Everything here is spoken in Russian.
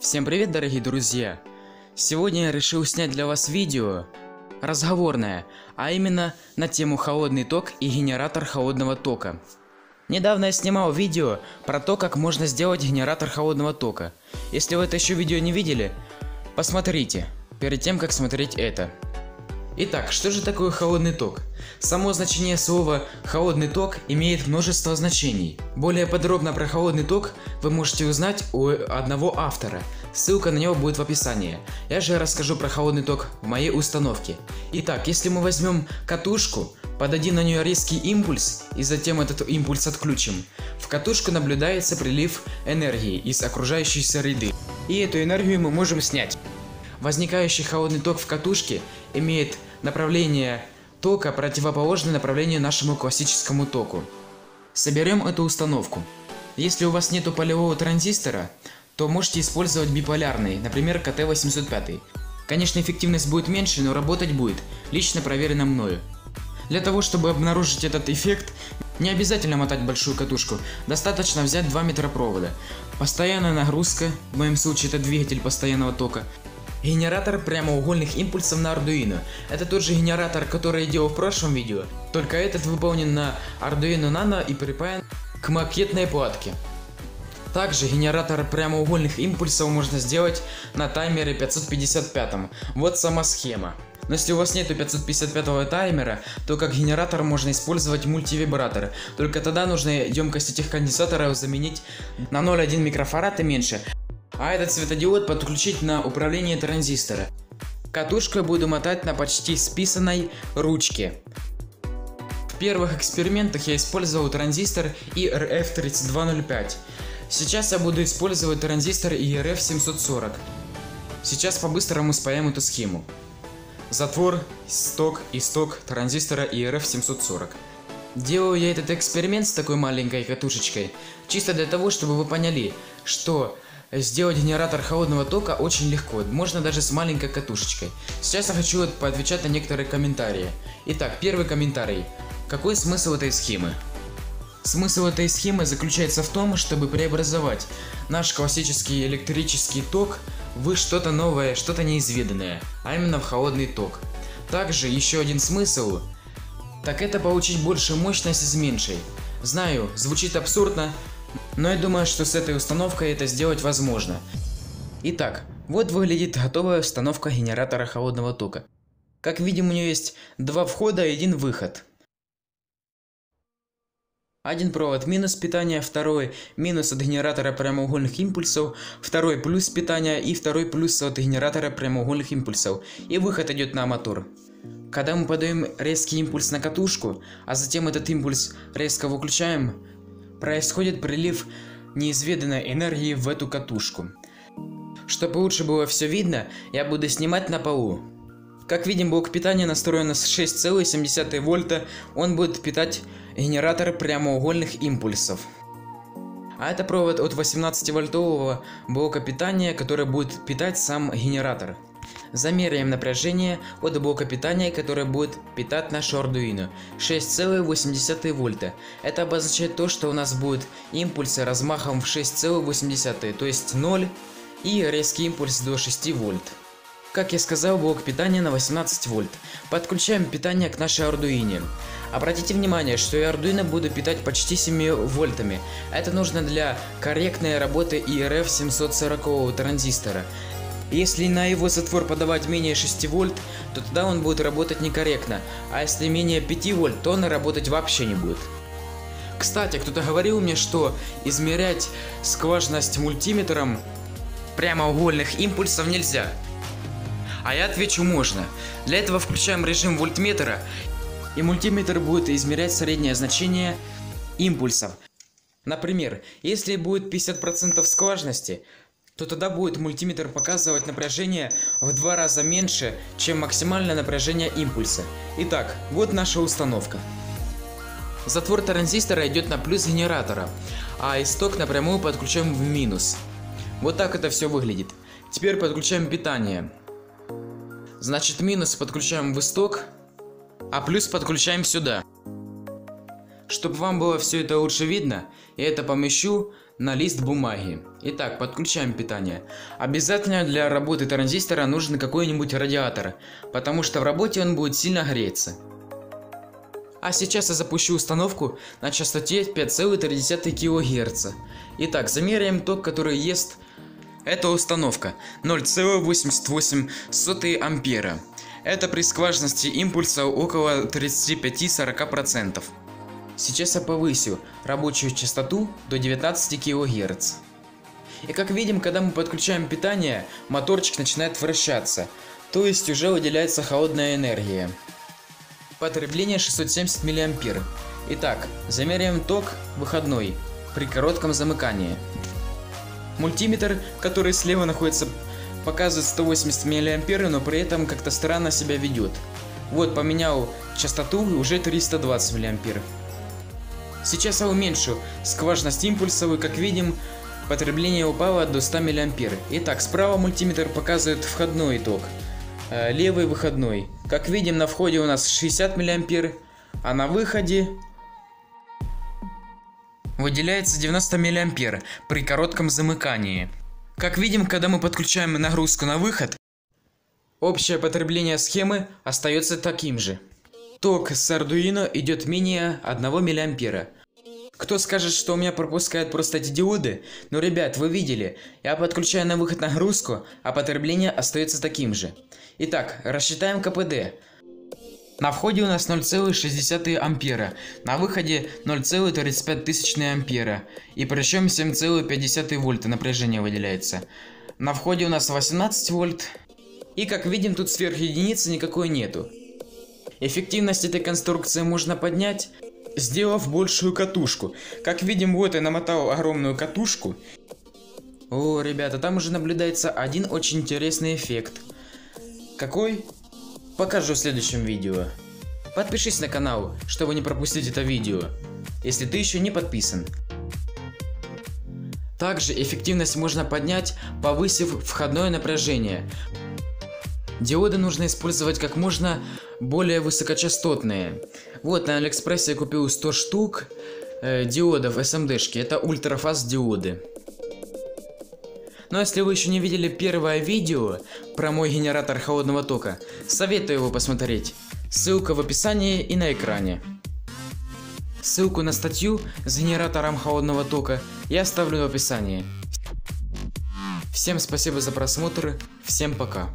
Всем привет, дорогие друзья! Сегодня я решил снять для вас видео разговорное, а именно на тему холодный ток и генератор холодного тока. Недавно я снимал видео про то, как можно сделать генератор холодного тока. Если вы это еще видео не видели, посмотрите, перед тем, как смотреть это. Итак, что же такое холодный ток? Само значение слова «холодный ток» имеет множество значений. Более подробно про холодный ток вы можете узнать у одного автора. Ссылка на него будет в описании. Я же расскажу про холодный ток в моей установке. Итак, если мы возьмем катушку, подадим на нее резкий импульс и затем этот импульс отключим, в катушку наблюдается прилив энергии из окружающей среды. И эту энергию мы можем снять. Возникающий холодный ток в катушке имеет направление тока противоположное направлению нашему классическому току. Соберем эту установку. Если у вас нету полевого транзистора, то можете использовать биполярный, например КТ-805. Конечно эффективность будет меньше, но работать будет, лично проверено мною. Для того, чтобы обнаружить этот эффект, не обязательно мотать большую катушку, достаточно взять 2 метра провода. Постоянная нагрузка, в моем случае это двигатель постоянного тока, Генератор прямоугольных импульсов на Arduino. Это тот же генератор, который я делал в прошлом видео, только этот выполнен на Arduino Nano и припаян к макетной платке. Также генератор прямоугольных импульсов можно сделать на таймере 555. Вот сама схема. Но если у вас нету 555 таймера, то как генератор можно использовать мультивибратор. Только тогда нужно емкость этих конденсаторов заменить на 0,1 микрофарад и меньше а этот светодиод подключить на управление транзистора. Катушкой буду мотать на почти списанной ручке. В первых экспериментах я использовал транзистор IRF3205. Сейчас я буду использовать транзистор IRF740. Сейчас по-быстрому спаем эту схему. Затвор, сток и сток транзистора IRF740. Делаю я этот эксперимент с такой маленькой катушечкой, чисто для того, чтобы вы поняли, что Сделать генератор холодного тока очень легко, можно даже с маленькой катушечкой. Сейчас я хочу поотвечать на некоторые комментарии. Итак, первый комментарий. Какой смысл этой схемы? Смысл этой схемы заключается в том, чтобы преобразовать наш классический электрический ток в что-то новое, что-то неизведанное, а именно в холодный ток. Также еще один смысл, так это получить больше мощность из меньшей. Знаю, звучит абсурдно, но я думаю, что с этой установкой это сделать возможно. Итак, вот выглядит готовая установка генератора холодного тока. Как видим, у нее есть два входа и один выход. Один провод минус питания, второй минус от генератора прямоугольных импульсов, второй плюс питания и второй плюс от генератора прямоугольных импульсов. И выход идет на мотор. Когда мы подаем резкий импульс на катушку, а затем этот импульс резко выключаем, происходит прилив неизведанной энергии в эту катушку. Чтобы лучше было все видно, я буду снимать на полу. Как видим, блок питания настроен на 6,7 вольта, он будет питать генератор прямоугольных импульсов. А это провод от 18 вольтового блока питания, который будет питать сам генератор. Замеряем напряжение от блока питания, которое будет питать нашу Arduino. 6,8 вольта. Это обозначает то, что у нас будет импульсы размахом в 6,8, то есть 0 и резкий импульс до 6 вольт. Как я сказал, блок питания на 18 вольт. Подключаем питание к нашей Arduino. Обратите внимание, что я Arduino буду питать почти 7 вольтами. Это нужно для корректной работы IRF 740 транзистора. Если на его затвор подавать менее 6 вольт, то тогда он будет работать некорректно, а если менее 5 вольт, то он работать вообще не будет. Кстати, кто-то говорил мне, что измерять скважность мультиметром прямоугольных импульсов нельзя. А я отвечу можно. Для этого включаем режим вольтметра, и мультиметр будет измерять среднее значение импульсов. Например, если будет 50% скважности, то тогда будет мультиметр показывать напряжение в два раза меньше, чем максимальное напряжение импульса. Итак, вот наша установка. Затвор транзистора идет на плюс генератора, а исток напрямую подключаем в минус. Вот так это все выглядит. Теперь подключаем питание. Значит минус подключаем в исток, а плюс подключаем сюда. Чтобы вам было все это лучше видно, я это помещу на лист бумаги. Итак, подключаем питание. Обязательно для работы транзистора нужен какой-нибудь радиатор, потому что в работе он будет сильно греться. А сейчас я запущу установку на частоте 5,3 кГц. Итак, замеряем ток, который ест эта установка 0,88 ампера. Это при скважности импульса около 35-40%. Сейчас я повысю рабочую частоту до 19 кГц. И как видим, когда мы подключаем питание, моторчик начинает вращаться, то есть уже выделяется холодная энергия. Потребление 670 мА. Итак, замеряем ток выходной при коротком замыкании. Мультиметр, который слева находится, показывает 180 мА, но при этом как-то странно себя ведет. Вот, поменял частоту, уже 320 мА. Сейчас я уменьшу скважность импульсов, и как видим, потребление упало до 100 мА. Итак, справа мультиметр показывает входной итог, э, левый выходной. Как видим, на входе у нас 60 мА, а на выходе выделяется 90 мА при коротком замыкании. Как видим, когда мы подключаем нагрузку на выход, общее потребление схемы остается таким же. Ток с Arduino идет менее 1 мА. Кто скажет, что у меня пропускают просто эти диоды? Ну, ребят, вы видели, я подключаю на выход нагрузку, а потребление остается таким же. Итак, рассчитаем КПД. На входе у нас 0,60 ампера, на выходе 0,35 тысячные ампера, и причем 7,5 вольта напряжение выделяется. На входе у нас 18 вольт, и как видим тут сверх единицы никакой нету. Эффективность этой конструкции можно поднять, сделав большую катушку. Как видим, вот я намотал огромную катушку. О, ребята, там уже наблюдается один очень интересный эффект. Какой? покажу в следующем видео. Подпишись на канал, чтобы не пропустить это видео, если ты еще не подписан. Также эффективность можно поднять, повысив входное напряжение. Диоды нужно использовать как можно более высокочастотные. Вот на Алиэкспрессе я купил 100 штук э, диодов SMD-шки, это ультрафаст диоды. Но если вы еще не видели первое видео про мой генератор холодного тока, советую его посмотреть. Ссылка в описании и на экране. Ссылку на статью с генератором холодного тока я оставлю в описании. Всем спасибо за просмотр, всем пока.